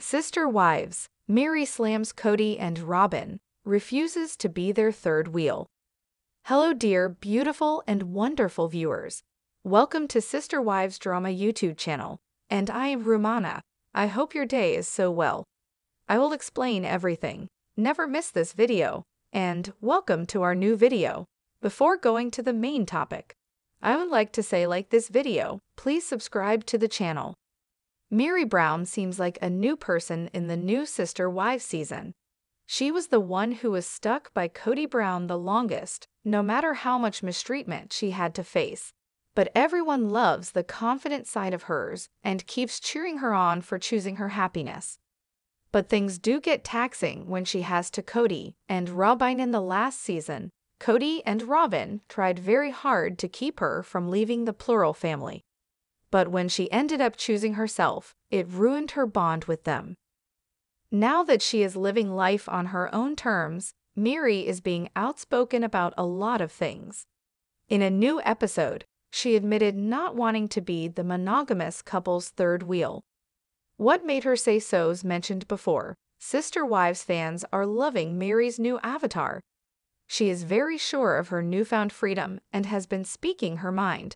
Sister Wives Meri slams Kody and Robyn, refuses to be their third wheel. Hello, dear, beautiful, and wonderful viewers. Welcome to Sister Wives Drama YouTube channel, and I am Rumana. I hope your day is so well. I will explain everything. Never miss this video, and welcome to our new video. Before going to the main topic, I would like to say like this video, please subscribe to the channel. Meri Brown seems like a new person in the new Sister Wives season. She was the one who was stuck by Kody Brown the longest, no matter how much mistreatment she had to face. But everyone loves the confident side of hers and keeps cheering her on for choosing her happiness. But things do get taxing when she has to Kody and Robyn in the last season. Kody and Robyn tried very hard to keep her from leaving the plural family. But when she ended up choosing herself, it ruined her bond with them. Now that she is living life on her own terms, Meri is being outspoken about a lot of things. In a new episode, she admitted not wanting to be the monogamous couple's third wheel. What made her say so's mentioned before. Sister Wives fans are loving Meri's new avatar. She is very sure of her newfound freedom and has been speaking her mind.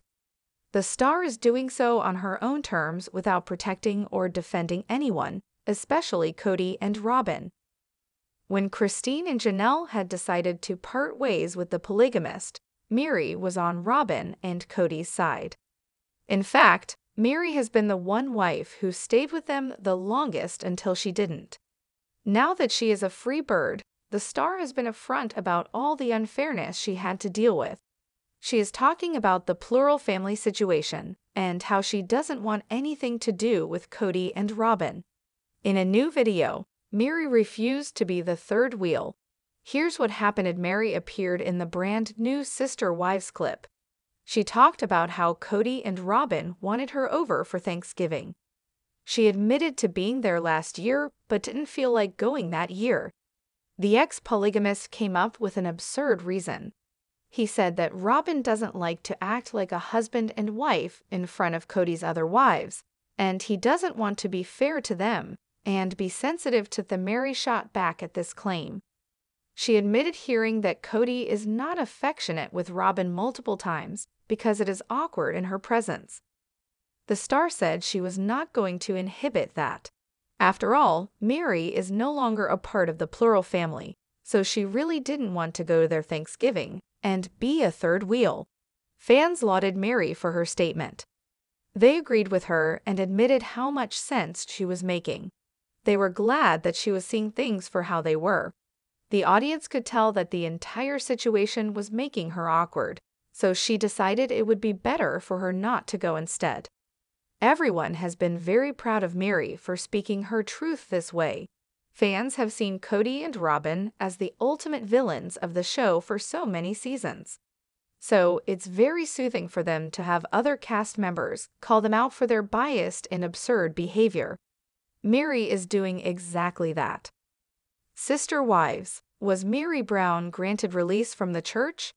The star is doing so on her own terms without protecting or defending anyone, especially Kody and Robyn. When Christine and Janelle had decided to part ways with the polygamist, Meri was on Robyn and Kody's side. In fact, Meri has been the one wife who stayed with them the longest until she didn't. Now that she is a free bird, the star has been upfront about all the unfairness she had to deal with. She is talking about the plural family situation and how she doesn't want anything to do with Kody and Robyn. In a new video, Meri refused to be the third wheel. Here's what happened Meri appeared in the brand new Sister Wives clip. She talked about how Kody and Robyn wanted her over for Thanksgiving. She admitted to being there last year, but didn't feel like going that year. The ex polygamist came up with an absurd reason. He said that Robyn doesn't like to act like a husband and wife in front of Kody's other wives, and he doesn't want to be fair to them and be sensitive to the Meri shot back at this claim. She admitted hearing that Kody is not affectionate with Robyn multiple times because it is awkward in her presence. The star said she was not going to inhibit that. After all, Meri is no longer a part of the plural family, so she really didn't want to go to their Thanksgiving and be a third wheel. Fans lauded Meri for her statement. They agreed with her and admitted how much sense she was making. They were glad that she was seeing things for how they were. The audience could tell that the entire situation was making her awkward, so she decided it would be better for her not to go instead. Everyone has been very proud of Meri for speaking her truth this way. Fans have seen Kody and Robyn as the ultimate villains of the show for so many seasons. So it's very soothing for them to have other cast members call them out for their biased and absurd behavior. Meri is doing exactly that. Sister Wives Was Meri Brown granted release from the church?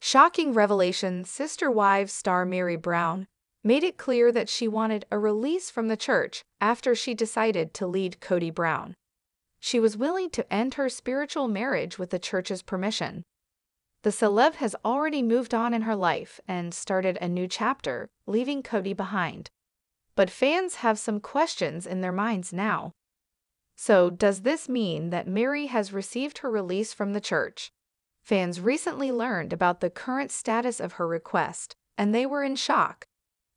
Shocking revelation Sister Wives star Meri Brown made it clear that she wanted a release from the church after she decided to lead Kody Brown. She was willing to end her spiritual marriage with the church's permission. The celeb has already moved on in her life and started a new chapter, leaving Kody behind. But fans have some questions in their minds now. So, does this mean that Meri has received her release from the church? Fans recently learned about the current status of her request, and they were in shock.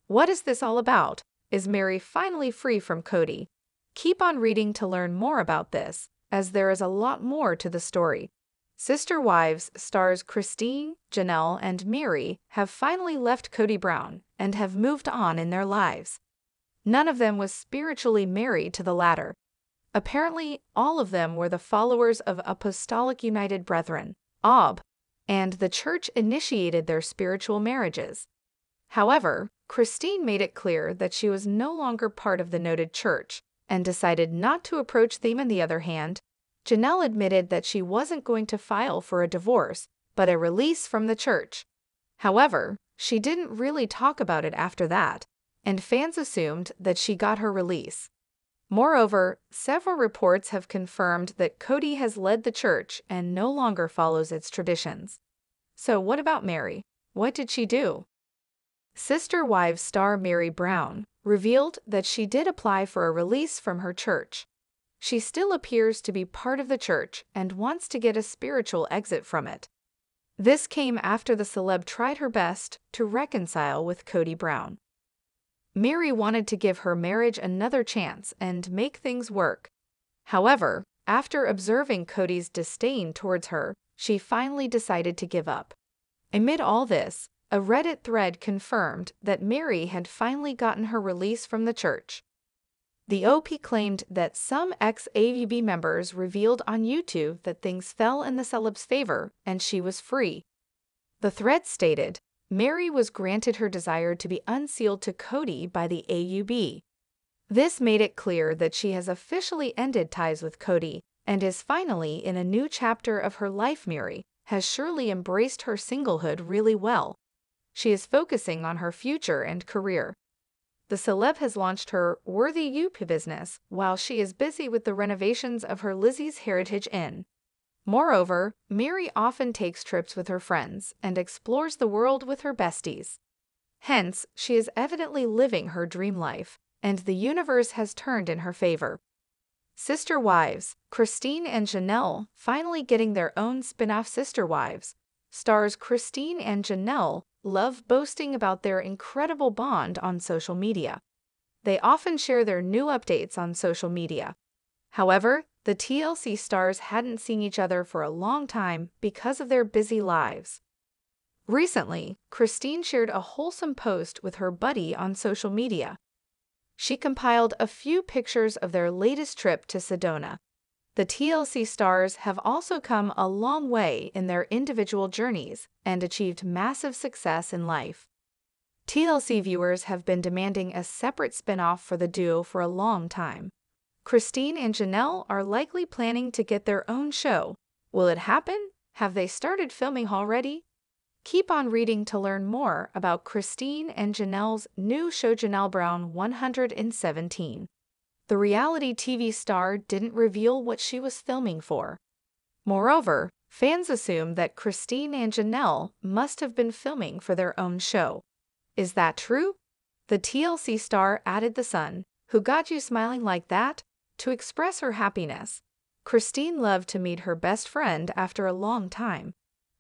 What is this all about? Is Meri finally free from Kody? Keep on reading to learn more about this, as there is a lot more to the story. Sister Wives stars Christine, Janelle, and Meri have finally left Kody Brown and have moved on in their lives. None of them was spiritually married to the latter. Apparently, all of them were the followers of Apostolic United Brethren, OB, and the church initiated their spiritual marriages. However, Christine made it clear that she was no longer part of the noted church and decided not to approach them on the other hand, Janelle admitted that she wasn't going to file for a divorce, but a release from the church. However, she didn't really talk about it after that, and fans assumed that she got her release. Moreover, several reports have confirmed that Kody has led the church and no longer follows its traditions. So, what about Meri? What did she do? Sister Wives star Meri Brown revealed that she did apply for a release from her church. She still appears to be part of the church and wants to get a spiritual exit from it. This came after the celeb tried her best to reconcile with Kody Brown. Meri wanted to give her marriage another chance and make things work. However, after observing Kody's disdain towards her, she finally decided to give up. Amid all this, a Reddit thread confirmed that Meri had finally gotten her release from the church. The OP claimed that some ex-AUB members revealed on YouTube that things fell in the celeb's favor and she was free. The thread stated, Meri was granted her desire to be unsealed to Kody by the AUB. This made it clear that she has officially ended ties with Kody and is finally in a new chapter of her life Meri has surely embraced her singlehood really well. She is focusing on her future and career. The celeb has launched her Worthy You business while she is busy with the renovations of her Lizzie's Heritage Inn. Moreover, Meri often takes trips with her friends and explores the world with her besties. Hence, she is evidently living her dream life, and the universe has turned in her favor. Sister Wives, Christine and Janelle finally getting their own spin-off Sister Wives. Stars Christine and Janelle love boasting about their incredible bond on social media. They often share their new updates on social media. However, the TLC stars hadn't seen each other for a long time because of their busy lives. Recently, Christine shared a wholesome post with her buddy on social media. She compiled a few pictures of their latest trip to Sedona. The TLC stars have also come a long way in their individual journeys and achieved massive success in life. TLC viewers have been demanding a separate spin-off for the duo for a long time. Christine and Janelle are likely planning to get their own show. Will it happen? Have they started filming already? Keep on reading to learn more about Christine and Janelle's new show Janelle Brown 117 the reality TV star didn't reveal what she was filming for. Moreover, fans assume that Christine and Janelle must have been filming for their own show. Is that true? The TLC star added the sun, who got you smiling like that, to express her happiness. Christine loved to meet her best friend after a long time.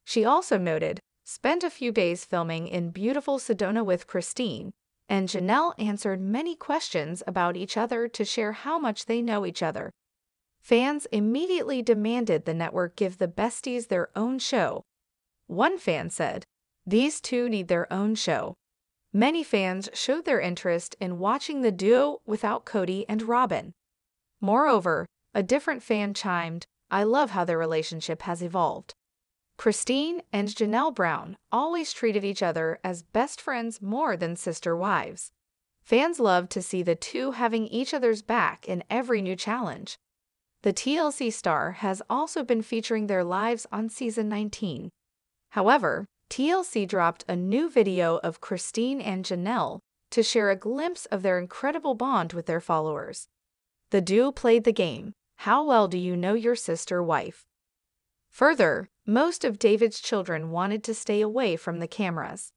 She also noted, spent a few days filming in beautiful Sedona with Christine, and Janelle answered many questions about each other to share how much they know each other. Fans immediately demanded the network give the besties their own show. One fan said, These two need their own show. Many fans showed their interest in watching the duo without Kody and Robyn. Moreover, a different fan chimed, I love how their relationship has evolved. Christine and Janelle Brown always treated each other as best friends more than sister wives. Fans love to see the two having each other's back in every new challenge. The TLC star has also been featuring their lives on season 19. However, TLC dropped a new video of Christine and Janelle to share a glimpse of their incredible bond with their followers. The duo played the game, How Well Do You Know Your Sister Wife? Further, most of David's children wanted to stay away from the cameras.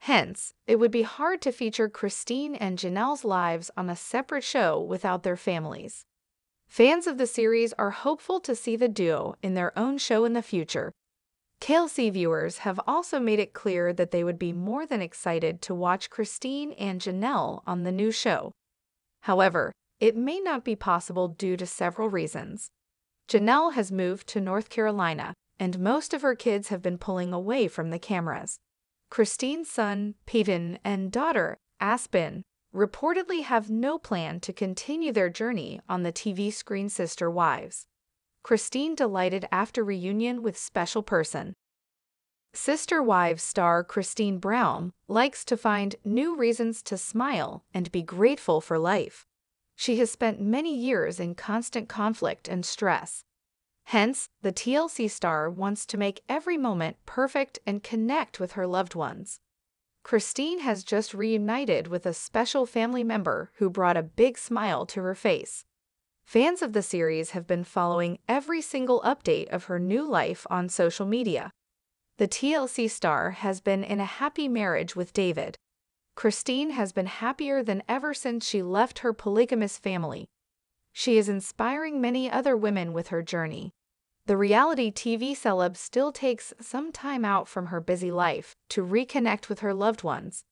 Hence, it would be hard to feature Christine and Janelle's lives on a separate show without their families. Fans of the series are hopeful to see the duo in their own show in the future. TLC viewers have also made it clear that they would be more than excited to watch Christine and Janelle on the new show. However, it may not be possible due to several reasons. Janelle has moved to North Carolina, and most of her kids have been pulling away from the cameras. Christine's son, Paedon, and daughter, Aspen, reportedly have no plan to continue their journey on the TV screen Sister Wives. Christine delighted after reunion with special person. Sister Wives star Christine Brown likes to find new reasons to smile and be grateful for life. She has spent many years in constant conflict and stress. Hence, the TLC star wants to make every moment perfect and connect with her loved ones. Christine has just reunited with a special family member who brought a big smile to her face. Fans of the series have been following every single update of her new life on social media. The TLC star has been in a happy marriage with David. Christine has been happier than ever since she left her polygamous family. She is inspiring many other women with her journey. The reality TV celeb still takes some time out from her busy life to reconnect with her loved ones.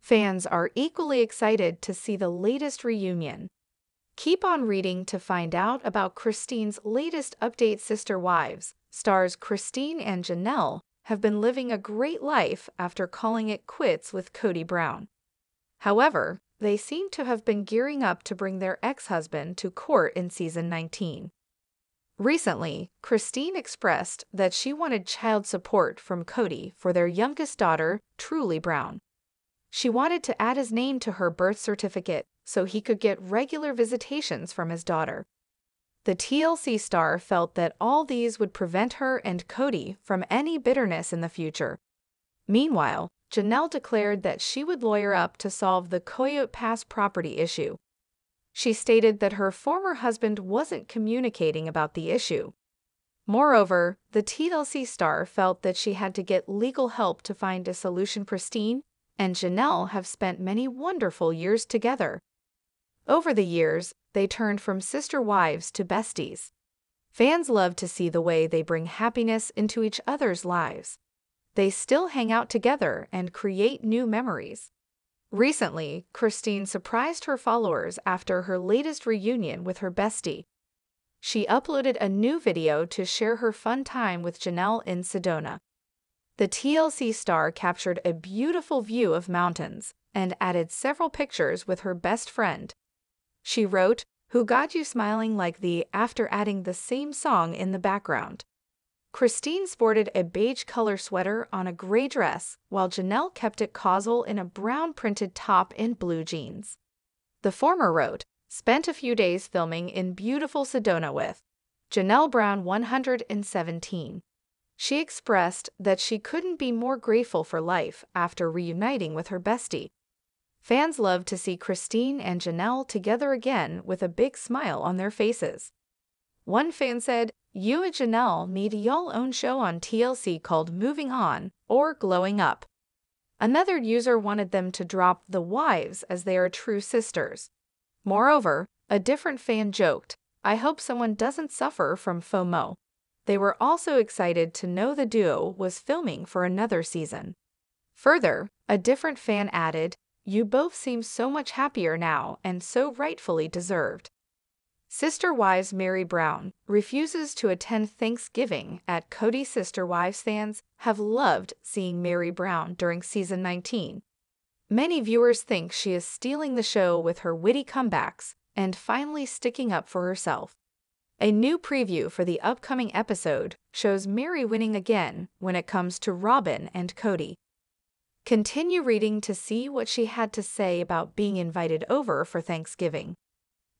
Fans are equally excited to see the latest reunion. Keep on reading to find out about Christine's latest update Sister Wives. Stars Christine and Janelle have been living a great life after calling it quits with Kody Brown. However, they seem to have been gearing up to bring their ex-husband to court in season 19. Recently, Christine expressed that she wanted child support from Kody for their youngest daughter, Truly Brown. She wanted to add his name to her birth certificate so he could get regular visitations from his daughter. The TLC star felt that all these would prevent her and Kody from any bitterness in the future. Meanwhile, Janelle declared that she would lawyer up to solve the Coyote Pass property issue. She stated that her former husband wasn't communicating about the issue. Moreover, the TLC star felt that she had to get legal help to find a solution. Christine and Janelle have spent many wonderful years together. Over the years, they turned from sister wives to besties. Fans love to see the way they bring happiness into each other's lives. They still hang out together and create new memories. Recently, Christine surprised her followers after her latest reunion with her bestie. She uploaded a new video to share her fun time with Janelle in Sedona. The TLC star captured a beautiful view of mountains and added several pictures with her best friend. She wrote, Who got you smiling like the after adding the same song in the background. Christine sported a beige color sweater on a gray dress, while Janelle kept it casual in a brown printed top and blue jeans. The former wrote, spent a few days filming in beautiful Sedona with Janelle Brown 117. She expressed that she couldn't be more grateful for life after reuniting with her bestie. Fans love to see Christine and Janelle together again with a big smile on their faces. One fan said, you and Janelle made y'all own show on TLC called Moving On or Glowing Up. Another user wanted them to drop the wives as they are true sisters. Moreover, a different fan joked, I hope someone doesn't suffer from FOMO. They were also excited to know the duo was filming for another season. Further, a different fan added, You both seem so much happier now and so rightfully deserved. Sister Wives Meri Brown refuses to attend Thanksgiving at Kody Sister Wives fans have loved seeing Meri Brown during season 19. Many viewers think she is stealing the show with her witty comebacks and finally sticking up for herself. A new preview for the upcoming episode shows Meri winning again when it comes to Robyn and Kody. Continue reading to see what she had to say about being invited over for Thanksgiving.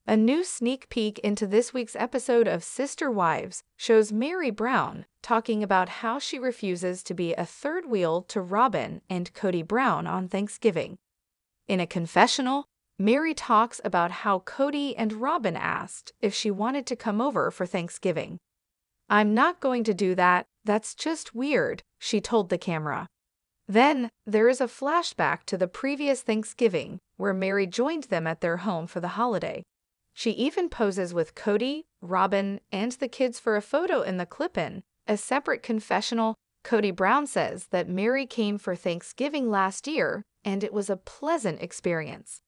A new sneak peek into this week's episode of Sister Wives shows Meri Brown talking about how she refuses to be a third wheel to Robyn and Kody Brown on Thanksgiving. In a confessional, Meri talks about how Kody and Robyn asked if she wanted to come over for Thanksgiving. I'm not going to do that, that's just weird, she told the camera. Then, there is a flashback to the previous Thanksgiving where Meri joined them at their home for the holiday. She even poses with Kody, Robyn, and the kids for a photo in the clip-in. A separate confessional, Kody Brown says that Meri came for Thanksgiving last year and it was a pleasant experience.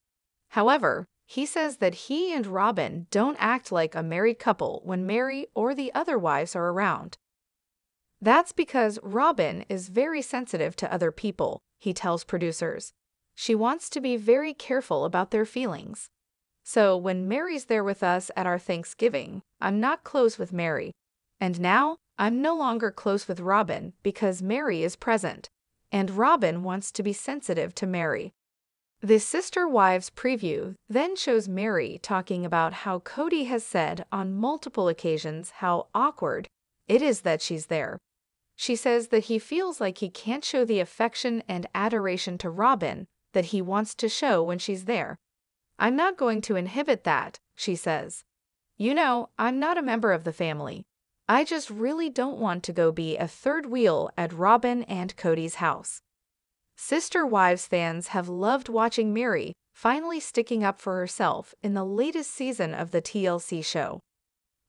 However, he says that he and Robyn don't act like a married couple when Meri or the other wives are around. That's because Robyn is very sensitive to other people, he tells producers. She wants to be very careful about their feelings. So when Meri's there with us at our Thanksgiving, I'm not close with Meri. And now I'm no longer close with Robyn because Meri is present, and Robyn wants to be sensitive to Meri. The Sister Wives preview then shows Meri talking about how Kody has said on multiple occasions how awkward it is that she's there. She says that he feels like he can't show the affection and adoration to Robyn that he wants to show when she's there. I'm not going to inhibit that, she says. You know, I'm not a member of the family. I just really don't want to go be a third wheel at Robyn and Kody's house. Sister Wives fans have loved watching Meri finally sticking up for herself in the latest season of the TLC show.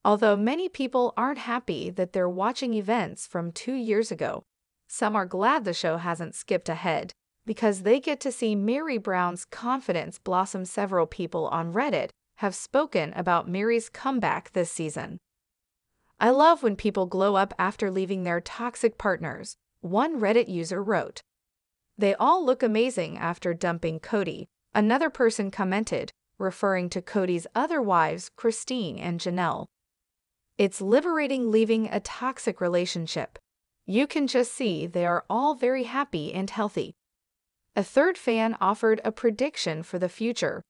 Although many people aren't happy that they're watching events from two years ago, some are glad the show hasn't skipped ahead because they get to see Meri Brown's confidence blossom. Several people on Reddit have spoken about Meri's comeback this season. I love when people glow up after leaving their toxic partners, one Reddit user wrote. They all look amazing after dumping Kody, another person commented, referring to Kody's other wives, Christine and Janelle. It's liberating leaving a toxic relationship. You can just see they are all very happy and healthy. A third fan offered a prediction for the future.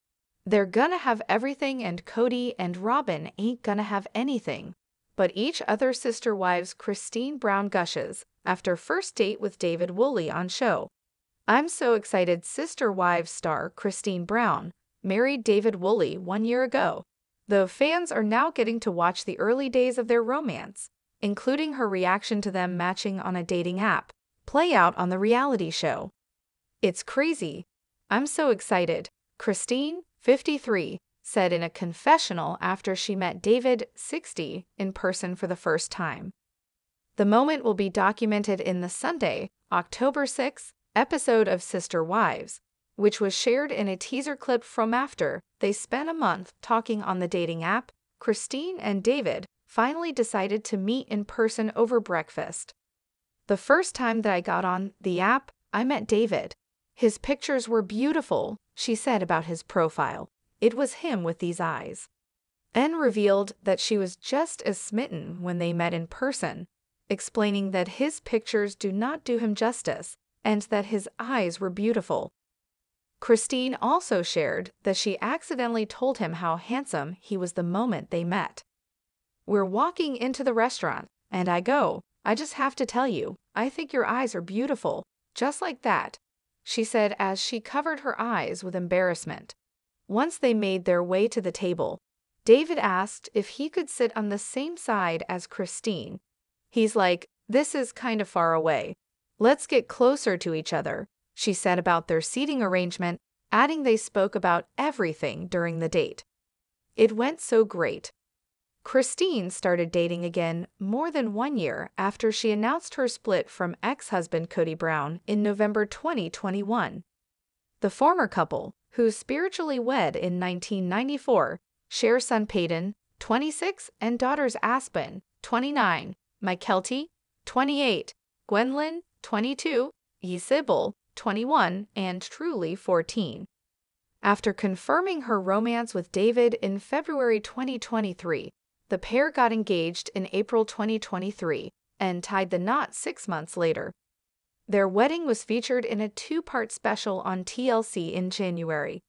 They're gonna have everything and Kody and Robyn ain't gonna have anything but each other sister wives Christine Brown gushes after first date with David Woolley on show. I'm so excited Sister Wives star Christine Brown married David Woolley one year ago, though fans are now getting to watch the early days of their romance, including her reaction to them matching on a dating app, play out on the reality show. It's crazy. I'm so excited. Christine, 53, said in a confessional after she met David, 60, in person for the first time. The moment will be documented in the Sunday, October 6 episode of Sister Wives, which was shared in a teaser clip from after they spent a month talking on the dating app. Christine and David finally decided to meet in person over breakfast. The first time that I got on the app, I met David. His pictures were beautiful, she said about his profile. It was him with these eyes. N revealed that she was just as smitten when they met in person, explaining that his pictures do not do him justice and that his eyes were beautiful. Christine also shared that she accidentally told him how handsome he was the moment they met. We're walking into the restaurant, and I go, I just have to tell you, I think your eyes are beautiful, just like that, she said as she covered her eyes with embarrassment. Once they made their way to the table, David asked if he could sit on the same side as Christine. He's like, This is kind of far away. Let's get closer to each other, she said about their seating arrangement, adding they spoke about everything during the date. It went so great. Christine started dating again more than one year after she announced her split from ex husband Kody Brown in November 2021. The former couple, who spiritually wed in 1994, share son Paedon, 26, and daughters Aspen, 29, Mykelti, 28, Gwendlyn, 22, Ysabel, 21, and Truly, 14. After confirming her romance with David in February 2023, the pair got engaged in April 2023 and tied the knot six months later. Their wedding was featured in a two part special on TLC in January.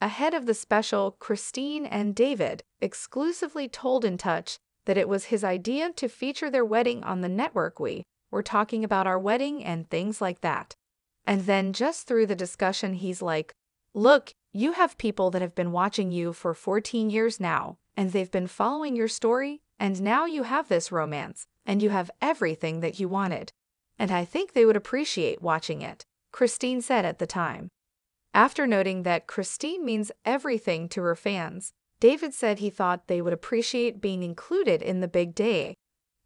Ahead of the special, Christine and David exclusively told In Touch that it was his idea to feature their wedding on the network. We were talking about our wedding and things like that. And then just through the discussion, he's like, Look, you have people that have been watching you for 14 years now, and they've been following your story, and now you have this romance, and you have everything that you wanted and I think they would appreciate watching it, Christine said at the time. After noting that Christine means everything to her fans, David said he thought they would appreciate being included in the big day.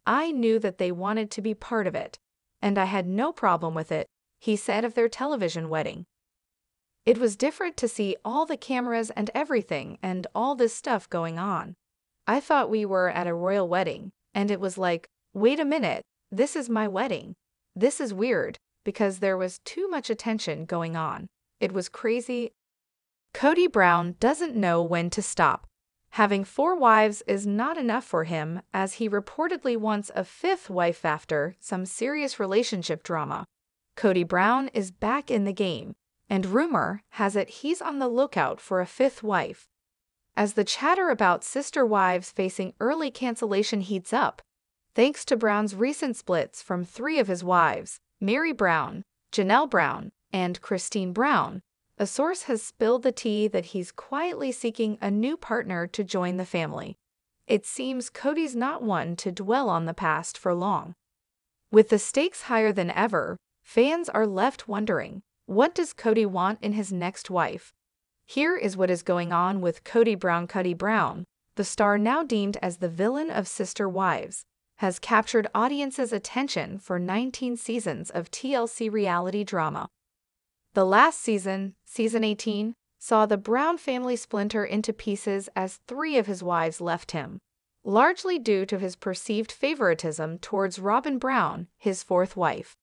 I knew that they wanted to be part of it, and I had no problem with it, he said of their television wedding. It was different to see all the cameras and everything and all this stuff going on. I thought we were at a royal wedding, and it was like, wait a minute, this is my wedding. This is weird because there was too much attention going on. It was crazy. Kody Brown doesn't know when to stop. Having four wives is not enough for him, as he reportedly wants a fifth wife after some serious relationship drama. Kody Brown is back in the game, and rumor has it he's on the lookout for a fifth wife. As the chatter about sister wives facing early cancellation heats up, thanks to Brown's recent splits from three of his wives, Meri Brown, Janelle Brown, and Christine Brown. A source has spilled the tea that he's quietly seeking a new partner to join the family. it seems Kody's not one to dwell on the past for long. With the stakes higher than ever, fans are left wondering, what does Kody want in his next wife? Here is what is going on with Kody Brown. Kody Brown, the star now deemed as the villain of Sister Wives, has captured audiences' attention for 19 seasons of TLC reality drama. The last season, season 18, saw the Brown family splinter into pieces as three of his wives left him, largely due to his perceived favoritism towards Robyn Brown, his fourth wife.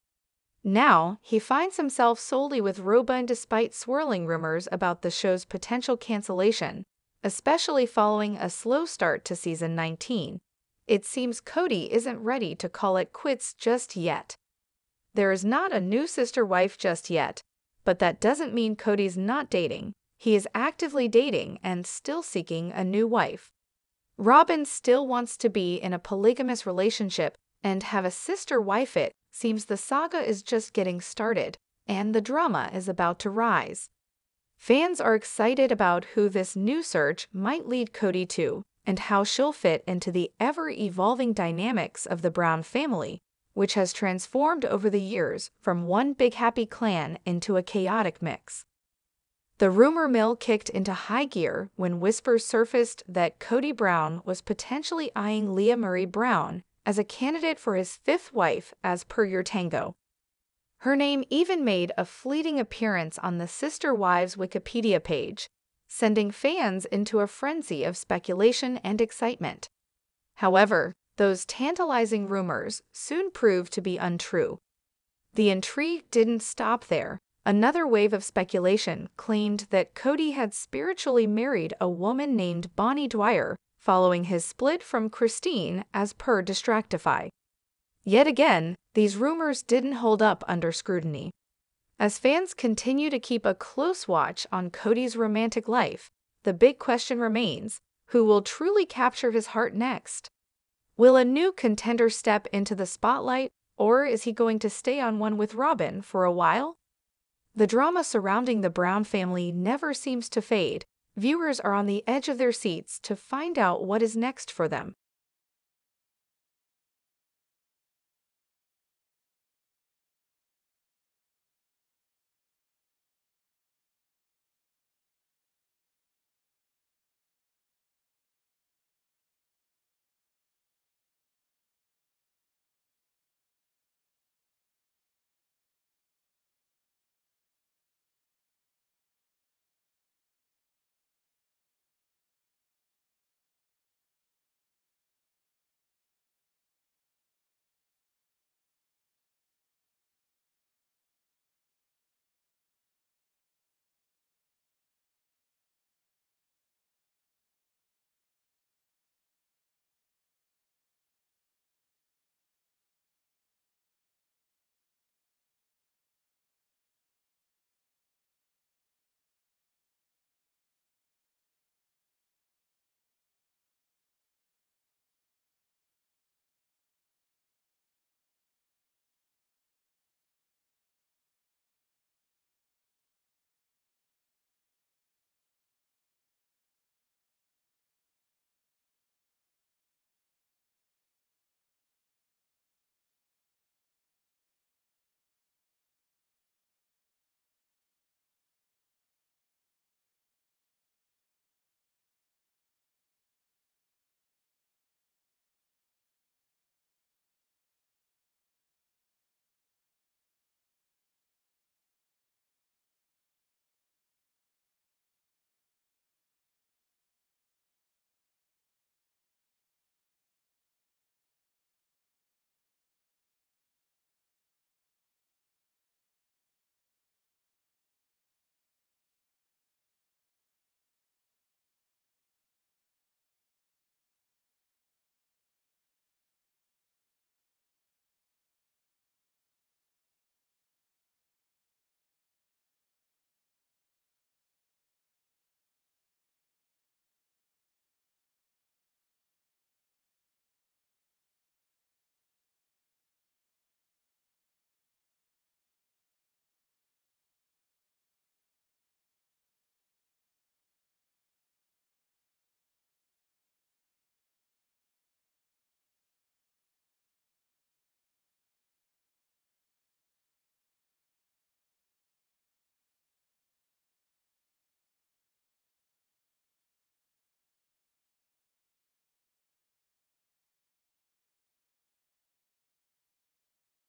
Now, he finds himself solely with Robyn despite swirling rumors about the show's potential cancellation, especially following a slow start to season 19. It seems Kody isn't ready to call it quits just yet. There is not a new sister wife just yet, but that doesn't mean Kody's not dating. He is actively dating and still seeking a new wife. Robyn still wants to be in a polygamous relationship and have a sister wife. It seems the saga is just getting started, and the drama is about to rise. Fans are excited about who this new search might lead Kody to, and how she'll fit into the ever evolving dynamics of the Brown family, which has transformed over the years from one big happy clan into a chaotic mix. The rumor mill kicked into high gear when whispers surfaced that Kody Brown was potentially eyeing Leah Marie Brown as a candidate for his fifth wife as per YourTango. Her name even made a fleeting appearance on the Sister Wives Wikipedia page, sending fans into a frenzy of speculation and excitement. However, those tantalizing rumors soon proved to be untrue. The intrigue didn't stop there. Another wave of speculation claimed that Cody had spiritually married a woman named Bonnie Dwyer following his split from Christine as per Distractify. Yet again, these rumors didn't hold up under scrutiny. As fans continue to keep a close watch on Kody's romantic life, the big question remains who will truly capture his heart next? Will a new contender step into the spotlight, or is he going to stay on one with Robyn for a while? The drama surrounding the Brown family never seems to fade, viewers are on the edge of their seats to find out what is next for them.